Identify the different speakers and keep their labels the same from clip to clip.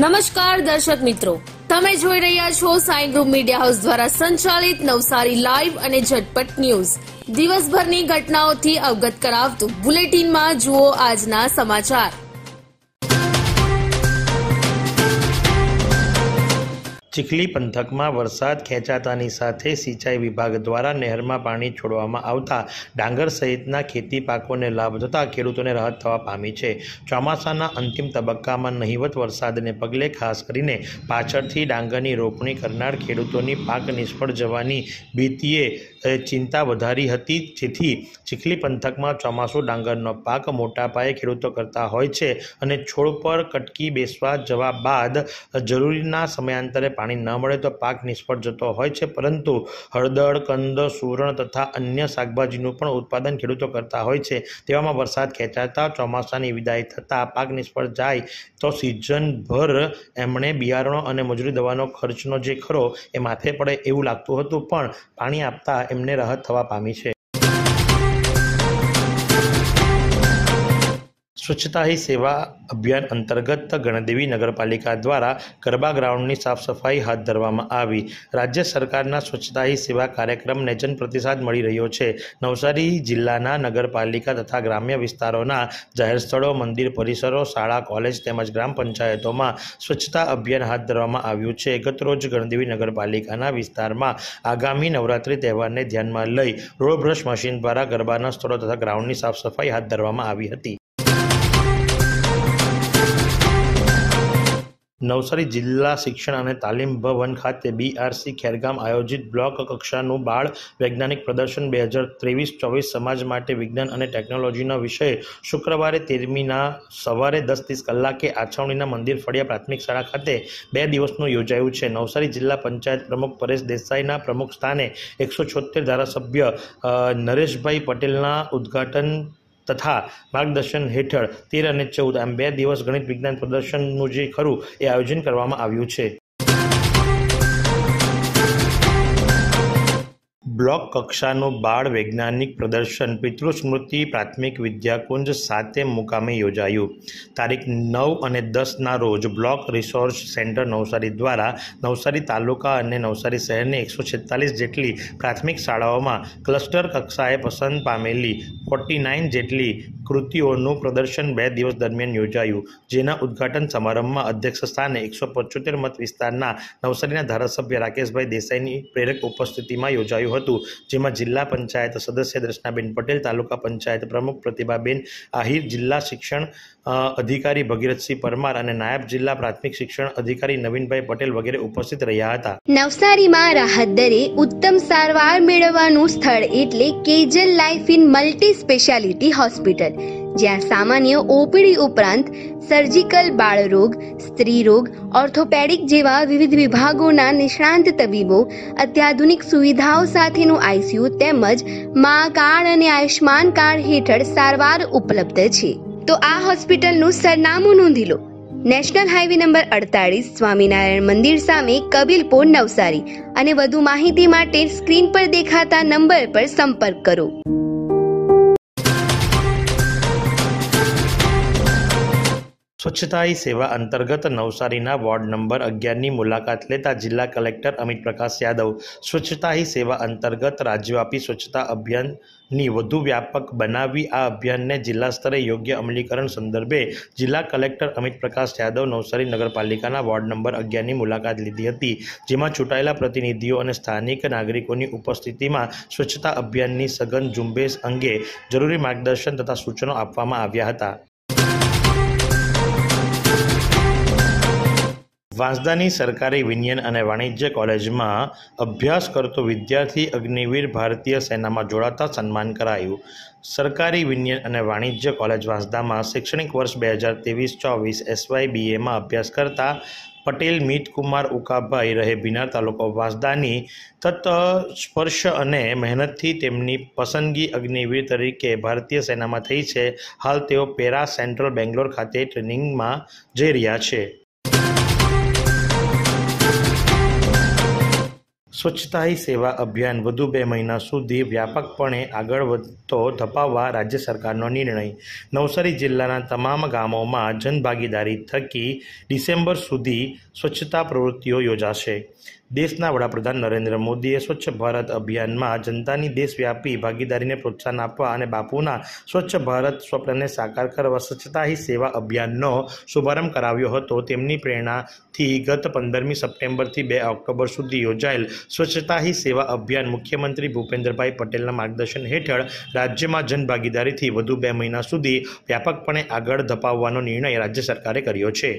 Speaker 1: નમસ્કાર દર્શક મિત્રો. તમે જોઈ રહ્યા છો સાઈ ગ્રુપ મીડિયા હાઉસ દ્વારા સંચાલિત નવસારી લાઈવ અને ઝટપટ ન્યૂઝ. દિવસભરની ઘટનાઓથી અવગત કરાવતું બુલેટિનમાં જુઓ આજના સમાચાર.
Speaker 2: ચીખલી પંથકમાં વરસાદ ખેંચાતાની સાથે સિંચાઈ વિભાગ દ્વારા નહેરમાં પાણી છોડવામાં આવતા ડાંગર સહિતના ખેતી પાકોને લાભ થતાં ખેડૂતોને રાહત થવા પામી છે. ચોમાસાના અંતિમ તબક્કામાં નહિવત વરસાદને પગલે ખાસ કરીને પાછળથી ડાંગરની રોપણી કરનાર ખેડૂતોની પાક નિષ્ફળ જવાની ભીતિએ ચિંતા વધારી હતી. જેથી ચીખલી પંથકમાં ચોમાસું ડાંગરનો પાક મોટા પાયે ખેડૂતો કરતા હોય છે અને છોડ પર કટકી બેસવા જવા બાદ જરૂરીના સમયાંતરે પાણી ન મળે તો પાક નિષ્ફળ જતો હોય છે. પરંતુ હળદર, કંદ સુરણ તથા અન્ય શાકભાજીનું પણ ઉત્પાદન ખેડૂતો કરતા હોય છે. તેવામાં વરસાદ ખેંચાતા ચોમાસાની વિદાય થતાં પાક નિષ્ફળ જાય તો સિઝનભર એમણે બિયારણો અને મજૂરી દવાનો ખર્ચનો જે ખરો એ માથે પડે એવું લાગતું હતું. પણ પાણી આપતા એમને રાહત થવા પામી છે. સ્વચ્છતા હી સેવા અભિયાન અંતર્ગત ગણદેવી નગરપાલિકા દ્વારા ગરબા ગ્રાઉન્ડની સાફ સફાઈ હાથ ધરવામાં આવી. રાજ્ય સરકારના સ્વચ્છતા હી સેવા કાર્યક્રમને જન પ્રતિસાદ મળી રહ્યો છે. નવસારી જિલ્લાના નગરપાલિકા તથા ગ્રામ્ય વિસ્તારોના જાહેર સ્થળો, મંદિર, પરિસરો, શાળા, કોલેજ તેમજ ગ્રામ પંચાયતોમાં સ્વચ્છતા અભિયાન હાથ ધરવામાં આવ્યું છે. ગતરોજ ગણદેવી નગરપાલિકાના વિસ્તારમાં આગામી નવરાત્રિ તહેવારને ધ્યાનમાં લઈ રોડ બ્રશ મશીન દ્વારા ગરબાના સ્થળો તથા ગ્રાઉન્ડની સાફ સફાઈ હાથ ધરવામાં આવી હતી. નવસારી જિલ્લા શિક્ષણ અને તાલીમ ભવન ખાતે બીઆરસી ખેરગામ આયોજિત બ્લોક કક્ષાનું બાળ વૈજ્ઞાનિક પ્રદર્શન બે હજાર ત્રેવીસ ચોવીસ સમાજ માટે વિજ્ઞાન અને ટેકનોલોજીનો વિષય. શુક્રવારે તેરમીના સવારે દસ ત્રીસ કલાકે આછવણીના મંદિર ફળિયા પ્રાથમિક શાળા ખાતે બે દિવસનું યોજાયું છે. નવસારી જિલ્લા પંચાયત પ્રમુખ પરેશ દેસાઈના પ્રમુખ સ્થાને એકસો છોતેર ધારાસભ્ય નરેશભાઈ પટેલના ઉદ્ઘાટન તથા માર્ગદર્શન હેઠળ તેર અને ચૌદ આમ બે દિવસ ગણિત વિજ્ઞાન પ્રદર્શનનું જે ખરું એ આયોજન કરવામાં આવ્યું છે. બ્લોક કક્ષાનું બાળ વૈજ્ઞાનિક પ્રદર્શન પિતૃસ્મૃતિ પ્રાથમિક વિદ્યાકુંજ સાતે મુકામે યોજાયું. તારીખ નવ અને દસના રોજ બ્લોક રિસોર્સ સેન્ટર નવસારી દ્વારા નવસારી તાલુકા અને નવસારી શહેરની એકસો છેતાલીસ જેટલી પ્રાથમિક શાળાઓમાં ક્લસ્ટર કક્ષાએ પસંદ પામેલી ફોર્ટી નાઇન જેટલી કૃતિઓનું પ્રદર્શન બે દિવસ દરમિયાન યોજાયું, જેના ઉદ્ઘાટન સમારંભમાં અધ્યક્ષ સ્થાને એકસો પંચોતેર મત વિસ્તારના નવસારીના ધારાસભ્ય રાકેશભાઈ દેસાઈની પ્રેરક ઉપસ્થિતિમાં યોજાયું હતું, જેમાં જિલ્લા પંચાયત સદસ્ય દર્શનાબેન પટેલ, તાલુકા પંચાયત પ્રમુખ પ્રતિભાબેન આહિર, જિલ્લા શિક્ષણ અધિકારી ભગીરથસિંહ પરમાર અને નાયબ જિલ્લા પ્રાથમિક શિક્ષણ અધિકારી નવીનભાઈ પટેલ વગેરે ઉપસ્થિત રહ્યા હતા.
Speaker 3: નવસારીમાં રાહત દરે ઉત્તમ સારવાર મેળવવાનું સ્થળ એટલે Kejal life in multi speciality hospital. જ્યાં સામાન્ય ઓપીડી ઉપરાંત સર્જિકલ બાળરોગ સ્ત્રી રોગ ઓર્થોપેડિક જેવા વિવિધ વિભાગોના નિષ્ણાંત તબીબો, અત્યાધુનિક સુવિધાઓ સાથેનું આઈસીયુ તેમજ મા કાર્ડ અને આયુષ્માન કાર્ડ હેઠળ સારવાર ઉપલબ્ધ છે. તો આ હોસ્પિટલનું સરનામું નોંધી લો. નેશનલ હાઈવે નંબર અડતાળીસ સ્વામિનારાયણ મંદિર સામે કબીલપુર નવસારી અને વધુ માહિતી માટે સ્ક્રીન પર દેખાતા નંબર પર સંપર્ક કરો.
Speaker 2: સ્વચ્છતા સેવા અંતર્ગત નવસારીના વોર્ડ નંબર અગિયારની મુલાકાત લેતા જિલ્લા કલેક્ટર અમિત પ્રકાશ યાદવ સ્વચ્છતા સેવા અંતર્ગત રાજ્યવ્યાપી સ્વચ્છતા અભિયાનની વધુ વ્યાપક બનાવી આ અભિયાનને જિલ્લા સ્તરે યોગ્ય અમલીકરણ સંદર્ભે જિલ્લા કલેક્ટર અમિત પ્રકાશ યાદવ નવસારી નગરપાલિકાના વોર્ડ નંબર અગિયારની મુલાકાત લીધી હતી, જેમાં ચૂંટાયેલા પ્રતિનિધિઓ અને સ્થાનિક નાગરિકોની ઉપસ્થિતિમાં સ્વચ્છતા અભિયાનની સઘન ઝુંબેશ અંગે જરૂરી માર્ગદર્શન તથા સૂચનો આપવામાં આવ્યા હતા. વાંસદાની સરકારી વિજ્ઞાન અને વાણિજ્ય કોલેજમાં અભ્યાસ કરતો વિદ્યાર્થી અગ્નિવીર ભારતીય સેનામાં જોડાતા સન્માન કરાયું. સરકારી વિજ્ઞાન અને વાણિજ્ય કોલેજ વાંસદામાં શૈક્ષણિક વર્ષ બે હજાર ત્રેવીસ ચોવીસ એસવાય બીએમાં અભ્યાસ કરતા પટેલ મિતકુમાર ઉકાભાઈ રહે બિનાર તાલુકો વાંસદાની તત્સ્પર્શ અને મહેનતથી તેમની પસંદગી અગ્નિવીર તરીકે ભારતીય સેનામાં થઈ છે. હાલ તેઓ પેરા સેન્ટ્રલ બેંગ્લોર ખાતે ટ્રેનિંગમાં જઈ રહ્યા છે. સ્વચ્છતા સેવા અભિયાન વધુ બે મહિના સુધી વ્યાપકપણે આગળ વધતો ધપાવવા રાજ્ય સરકારનો નિર્ણય. નવસારી જિલ્લાના તમામ ગામોમાં જનભાગીદારી થકી ડિસેમ્બર સુધી સ્વચ્છતા પ્રવૃત્તિઓ યોજાશે. દેશના વડાપ્રધાન નરેન્દ્ર મોદીએ સ્વચ્છ ભારત અભિયાનમાં જનતાની દેશવ્યાપી ભાગીદારીને પ્રોત્સાહન આપવા અને બાપુના સ્વચ્છ ભારત સ્વપ્નને સાકાર કરવા સ્વચ્છતા હી સેવા અભિયાનનો શુભારંભ કરાવ્યો હતો. તેમની પ્રેરણાથી ગત પંદરમી સપ્ટેમ્બરથી બે ઓક્ટોબર સુધી યોજાયેલ સ્વચ્છતા હી સેવા અભિયાન મુખ્યમંત્રી ભૂપેન્દ્રભાઈ પટેલના માર્ગદર્શન હેઠળ રાજ્યમાં જનભાગીદારીથી વધુ બે મહિના સુધી વ્યાપકપણે આગળ ધપાવવાનો નિર્ણય રાજ્ય સરકારે કર્યો છે.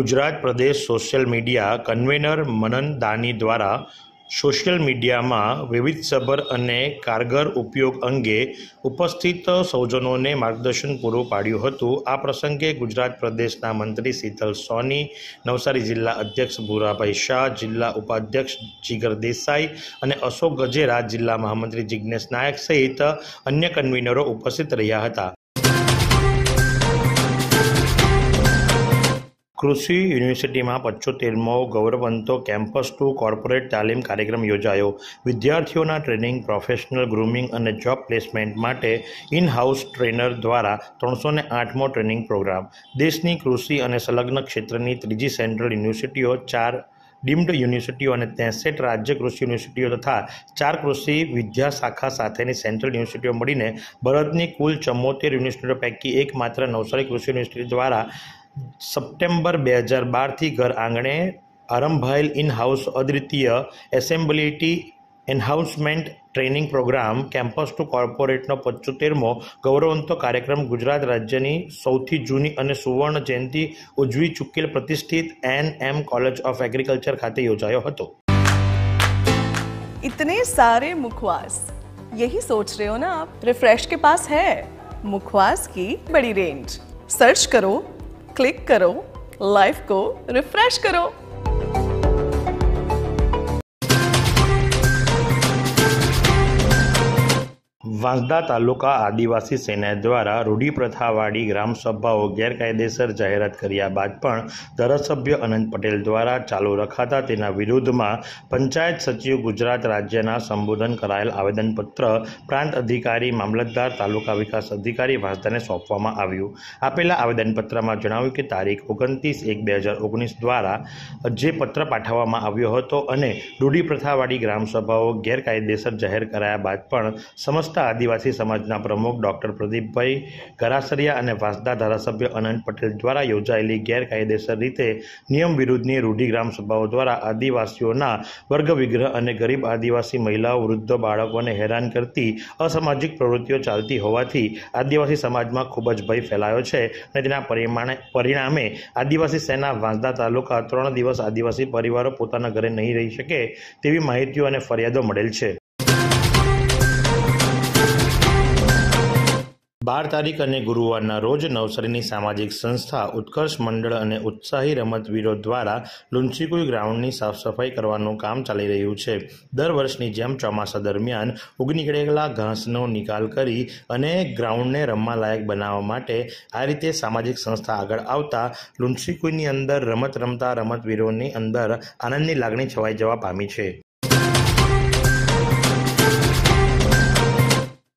Speaker 2: Gujarat Pradesh social media convener Manan Dani દ્વારા સોશિયલ મીડિયામાં વિવિધસભર અને કારગર ઉપયોગ અંગે ઉપસ્થિત સૌજનોને માર્ગદર્શન પૂરું પાડ્યું હતું. આ પ્રસંગે ગુજરાત પ્રદેશના મંત્રી શીતલ સોની, નવસારી જિલ્લા અધ્યક્ષ ભૂરાભાઈ શાહ, જિલ્લા ઉપાધ્યક્ષ જીગર દેસાઈ અને અશોક ગજેરા જિલ્લા મહામંત્રી જિજ્ઞેશ નાયક સહિત અન્ય કન્વીનરો ઉપસ્થિત રહ્યા હતા. કૃષિ યુનિવર્સિટીમાં પચોતેરમો ગૌરવંતો કેમ્પસ ટુ કોર્પોરેટ તાલીમ કાર્યક્રમ યોજાયો. વિદ્યાર્થીઓના ટ્રેનિંગ, પ્રોફેશનલ ગ્રૂમિંગ અને જોબ પ્લેસમેન્ટ માટે ઇન હાઉસ ટ્રેનર દ્વારા ત્રણસો ને આઠમો ટ્રેનિંગ પ્રોગ્રામ. દેશની કૃષિ અને સંલગ્ન ક્ષેત્રની ત્રીજી સેન્ટ્રલ યુનિવર્સિટીઓ, ચાર ડીમ્ડ યુનિવર્સિટીઓ અને ત્રેસઠ રાજ્ય કૃષિ યુનિવર્સિટીઓ તથા ચાર કૃષિ વિદ્યા શાખા સાથેની સેન્ટ્રલ યુનિવર્સિટીઓ મળીને ભારતની કુલ ચુમ્મોતેર યુનિવર્સિટીઓ પૈકી એકમાત્ર નવસારી કૃષિ યુનિવર્સિટી દ્વારા સપ્ટેમ્બર બે હજાર બારથી ઘર આંગણે આરંભાયેલ in house અદ્વિતીય એસેમ્બલિટી enhancement training program campus to કોર્પોરેટનો પચોતેરમો ગૌરવંતો કાર્યક્રમ ગુજરાત રાજ્યની સૌથી જૂની અને સુવર્ણ જયંતિ ઉજવી ચૂકેલ પ્રતિષ્ઠિત N M college of agriculture ખાતે યોજાયો હતો
Speaker 4: इतने सारे मुखवास यही सोच रहे हो ना आप रिफ्रेश के पास है मुखवास की बड़ी रेंज सर्च करो ક્લિક કરો લાઈફ કો રિફ્રેશ કરો.
Speaker 2: વાંસદા તાલુકા આદિવાસી સેના દ્વારા રૂઢિપ્રથાવાળી ગ્રામસભાઓ ગેરકાયદેસર જાહેરાત કર્યા બાદ પણ ધારાસભ્ય અનંત પટેલ દ્વારા ચાલુ રખાતા તેના વિરુદ્ધમાં પંચાયત સચિવ ગુજરાત રાજ્યના સંબોધન કરાયેલ આવેદનપત્ર પ્રાંત અધિકારી, મામલતદાર, તાલુકા વિકાસ અધિકારી વાંસદાને સોંપવામાં આવ્યું. આપેલા આવેદનપત્રમાં જણાવ્યું કે તારીખ ઓગણત્રીસ એક બે હજાર ઓગણીસ દ્વારા જે પત્ર પાઠવવામાં આવ્યો હતો અને રૂઢિપ્રથાવાળી ગ્રામસભાઓ ગેરકાયદેસર જાહેર કરાયા બાદ પણ સમસ્ત આદિવાસી સમાજના પ્રમુખ ડૉક્ટર પ્રદીપભાઈ ગરાસરિયા અને વાંસદા ધારાસભ્ય અનંત પટેલ દ્વારા યોજાયેલી ગેરકાયદેસર રીતે નિયમ વિરુદ્ધની રૂઢિગ્રામ સભાઓ દ્વારા આદિવાસીઓના વર્ગ વિગ્રહ અને ગરીબ આદિવાસી મહિલાઓ, વૃદ્ધ બાળકોને હેરાન કરતી અસામાજિક પ્રવૃત્તિઓ ચાલતી હોવાથી આદિવાસી સમાજમાં ખૂબ જ ભય ફેલાયો છે અને તેના પરિમાણે, પરિણામે આદિવાસી સેના વાંસદા તાલુકા ત્રણ દિવસ આદિવાસી પરિવારો પોતાના ઘરે નહીં રહી શકે તેવી માહિતીઓ અને ફરિયાદો મળેલ છે. બાર તારીખ અને ગુરુવારના રોજ નવસારીની સામાજિક સંસ્થા, ઉત્કર્ષ મંડળ અને ઉત્સાહી રમતવીરો દ્વારા લુંચીકુઈ ગ્રાઉન્ડની સાફ સફાઈ કરવાનું કામ ચાલી રહ્યું છે. દર વર્ષની જેમ ચોમાસા દરમિયાન ઉગી નીકળેલા ઘાસનો નિકાલ કરી અને ગ્રાઉન્ડને રમવા લાયક બનાવવા માટે આ રીતે સામાજિક સંસ્થા આગળ આવતા લુંચીકુઈની અંદર રમત રમતા રમતવીરોની અંદર આનંદની લાગણી છવાઈ જવા પામી છે.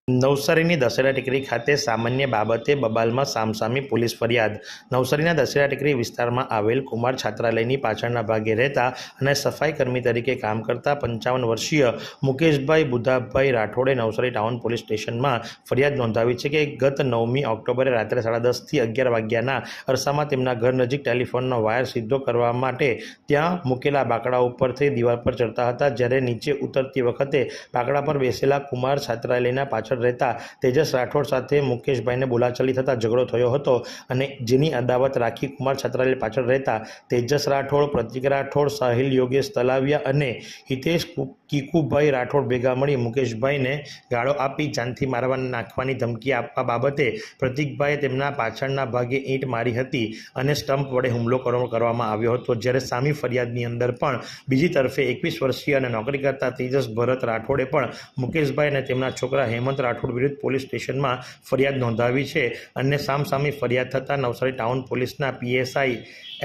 Speaker 2: નવસારીની દશેરા ટેકરી ખાતે સામાન્ય બાબતે બબાલમાં સામસામી પોલીસ ફરિયાદ. નવસારીના દશેરા ટેકરી વિસ્તારમાં આવેલ કુમાર છાત્રાલયની પાછળના ભાગે રહેતા અને સફાઈ કર્મી તરીકે કામ કરતા પંચાવન વર્ષીય મુકેશભાઈ બુધાભાઈ રાઠોડે નવસારી ટાઉન પોલીસ સ્ટેશનમાં ફરિયાદ નોંધાવી છે કે ગત નવમી ઓક્ટોબરે રાત્રે સાડા દસથી અગિયાર વાગ્યાના અરસામાં તેમના ઘર નજીક ટેલિફોનનો વાયર સીધો કરવા માટે ત્યાં મૂકેલા બાકડા ઉપરથી દિવાલ પર ચડતા હતા, જ્યારે નીચે ઉતરતી વખતે બાકડા પર બેસેલા કુમાર છાત્રાલયના પાછળ રહેતા તેજસ રાઠોડ સાથે મુકેશભાઈને બોલાચાલી થતાં ઝઘડો થયો હતો અને જેની અદાવત રાખી કુમાર છત્રાલ પાછળ રહેતા તેજસ રાઠોડ, પ્રતિક રાઠોડ, સાહિલ, યોગેશ તલાવિયા અને હિતેશ કીકુભાઈ રાઠોડ ભેગા મળી મુકેશભાઈને ગાળો આપી જાનથી મારવા નાખવાની ધમકી આપવા બાબતે પ્રતિકભાઈએ તેમના પાછળના ભાગે ઈંટ મારી હતી અને સ્ટમ્પ વડે હુમલો કરવામાં આવ્યો હતો. જ્યારે સામી ફરિયાદની અંદર પણ બીજી તરફે એકવીસ વર્ષીય અને નોકરી કરતા તેજસ ભરત રાઠોડે પણ મુકેશભાઈ અને તેમના છોકરા હેમંત રાઠોડ વિરુદ્ધ પોલીસ સ્ટેશનમાં ફરિયાદ નોંધાવી છે. અને સામસામી ફરિયાદ થતાં નવસારી ટાઉન પોલીસના પીએસઆઈ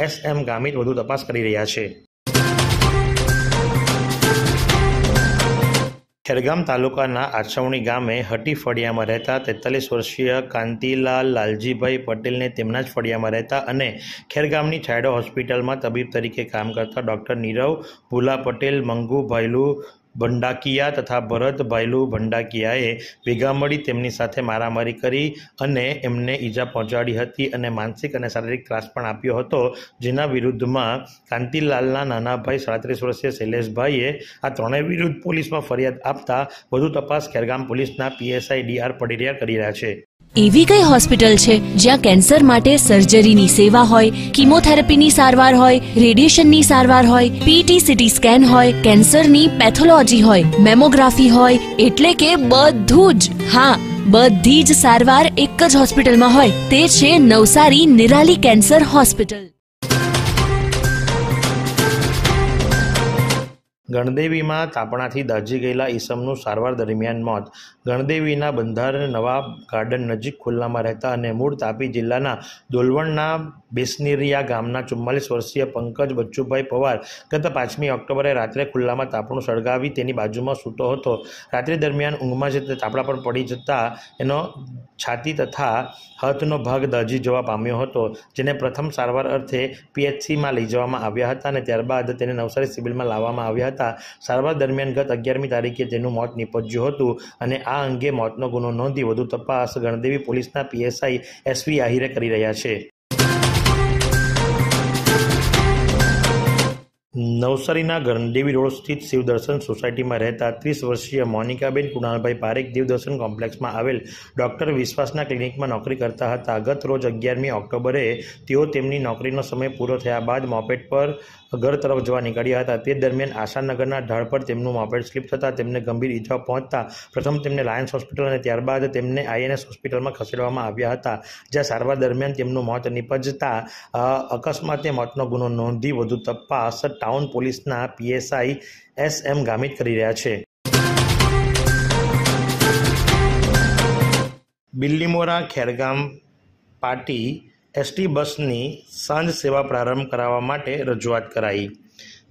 Speaker 2: એસ એમ ગામિત વધુ તપાસ કરી રહ્યા છે. ખેરગામ તાલુકાના આછવણી ગામે હટી ફળિયામાં રહેતા તેતાલીસ વર્ષીય કાંતિલાલ લાલજીભાઈ પટેલને તેમના જ ફળિયામાં રહેતા અને ખેરગામની છાયડો હોસ્પિટલમાં તબીબ તરીકે કામ કરતા ડૉક્ટર નીરવ ભુલા પટેલ મંગુ ભાઈલુ ભંડાકિયા તથા ભરત ભાઈલુ ભંડાકિયાએ ભેગા મળી તેમની સાથે મારામારી કરી અને એમને ઈજા પહોંચાડી હતી અને માનસિક અને શારીરિક ત્રાસ પણ આપ્યો હતો, જેના વિરુદ્ધમાં કાંતિલાલના નાના ભાઈ સાડત્રીસ વર્ષીય શૈલેષભાઈએ આ ત્રણેય વિરુદ્ધ પોલીસમાં ફરિયાદ આપતા વધુ તપાસ ખેરગામ પોલીસના પીએસઆઈ ડીઆર પડીરિયા કરી રહ્યા છે.
Speaker 5: એવી કઈ હોસ્પિટલ છે જ્યાં કેન્સર માટે સર્જરીની સેવા હોય, કિમોથેરાપીની સારવાર હોય, રેડિયેશનની સારવાર હોય પીટી સીટી સ્કેન હોય, કેન્સરની પેથોલોજી હોય, મેમોગ્રાફી હોય, એટલે કે બધું જ. હા, બધી જ સારવાર એક જ હોસ્પિટલમાં હોય. તે છે નવસારી નિરાલી કેન્સર હોસ્પિટલ.
Speaker 2: ગણદેવીમાં તાપણાથી દાઝી ગયેલા ઈસમનું સારવાર દરમિયાન મોત. ગણદેવીના બંધાર નવા ગાર્ડન નજીક ખુલ્લામાં રહેતા અને મૂળ તાપી જિલ્લાના દોલવણના બેસનીરિયા ગામના ચુમ્માલીસ વર્ષીય પંકજ બચ્ચુભાઈ પવાર ગત પાંચમી ઓક્ટોબરે રાત્રે ખુલ્લામાં તાપણું સળગાવી તેની બાજુમાં સૂતો હતો. રાત્રિ દરમિયાન ઊંઘમાં જતા તાપડા પર પડી જતા એનો છાતી તથા હાથનો ભાગ દાઝી જવા પામ્યો હતો, જેને પ્રથમ સારવાર અર્થે પીએચસીમાં લઈ જવામાં આવ્યા હતા અને ત્યારબાદ તેને નવસારી સિવિલમાં લાવવામાં આવ્યા હતા. સારવાર દરમિયાન ગત અગિયારમી તારીખે તેનું મોત નિપજ્યું હતું અને આ અંગે મોતનો ગુનો નોંધી વધુ તપાસ ગણદેવી પોલીસના પીએસઆઈ એસવી આહિરે કરી રહ્યા છે. નવસારીના ગણદેવી રોડ સ્થિત શિવદર્શન સોસાયટીમાં રહેતા ત્રીસ વર્ષીય મોનિકાબેન કુણાલભાઈ પારેખ દેવદર્શન કોમ્પ્લેક્સમાં આવેલ ડૉક્ટર વિશ્વાસના ક્લિનિકમાં નોકરી કરતા હતા. ગત રોજ અગિયારમી ઓક્ટોબરે તેઓ તેમની નોકરીનો સમય પૂરો થયા બાદ મોપેટ પર ઘર તરફ જવા નીકળ્યા હતા. તે દરમિયાન આશાનગરના ઢાળ પર તેમનું મોપેડ સ્લીપ થતાં તેમને ગંભીર ઈજાઓ પહોંચતા પ્રથમ તેમને લાયન્સ હોસ્પિટલ અને ત્યારબાદ તેમને આઈએનએસ હોસ્પિટલમાં ખસેડવામાં આવ્યા હતા. જ્યાં સારવાર દરમિયાન તેમનું મોત નિપજતા અકસ્માતે મોતનો ગુનો નોંધી વધુ તપાસ ટાઉન પોલીસના પીએસઆઈ એસ એમ ગામિત કરી રહ્યા છે. બિલ્લીમોરા ખેરગામ પાટી એસટી બસની સાંજ સેવા પ્રારંભ કરાવવા માટે રજૂઆત કરાઈ.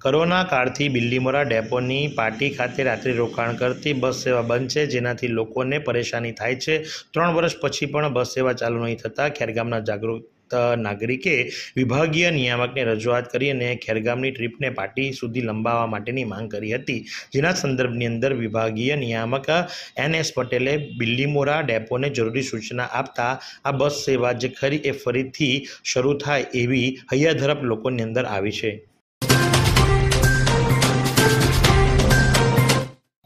Speaker 2: કોરોના કાળથી બિલ્લીમોરા ડેપોની પાટી ખાતે રાત્રિ રોકાણ કરતી બસ સેવા બંધ છે. જેનાથી લોકોને પરેશાની થાય છે. ત્રણ વર્ષ પછી પણ બસ સેવા ચાલુ નહીં થતાં ખેરગામના જાગૃત નાગરિકે વિભાગીય નિયામકને રજૂઆત કરી અને ખેરગામની ટ્રીપને પાટી સુધી લંબાવવા માટેની માંગ કરી હતી. જેના સંદર્ભની અંદર વિભાગીય નિયામક, એન. એસ. પટેલે બિલ્લીમોરા ડેપોને જરૂરી સૂચના આપતા આ બસ સેવા જે ખરી એ ફરીથી શરૂ થાય એવી હૈયાધરપ લોકોની અંદર આવી છે.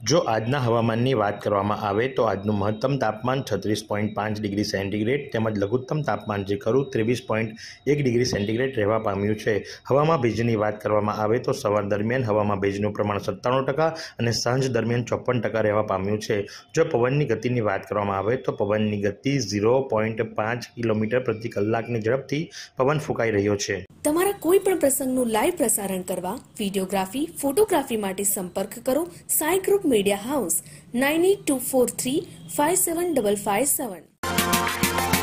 Speaker 2: જો આજના હવામાનની વાત કરવામાં આવે તો આજનું મહત્તમ તાપમાન છત્રીસ પોઈન્ટ પાંચ ડિગ્રી સેન્ટીગ્રેડ તેમજ લઘુત્તમ તાપમાન જે ખરું ત્રેવીસ પોઈન્ટ એક ડિગ્રી સેન્ટીગ્રેડ રહેવા પામ્યું છે. હવામાં ભેજની વાત કરવામાં આવે તો સવાર દરમિયાન હવામાં ભેજનું પ્રમાણ સત્તાણું ટકા અને સાંજ દરમિયાન ચોપન ટકા રહેવા પામ્યું છે. જો પવનની ગતિની વાત કરવામાં આવે તો પવનની ગતિ ઝીરો પોઈન્ટ પાંચ કિલોમીટર પ્રતિ કલાકની ઝડપથી પવન ફૂંકાઈ રહ્યો છે.
Speaker 1: તમારા કોઈ પણ પ્રસંગનું લાઈવ પ્રસારણ કરવા વિડીયોગ્રાફી, ફોટોગ્રાફી માટે સંપર્ક કરો. Sai group Media House 98243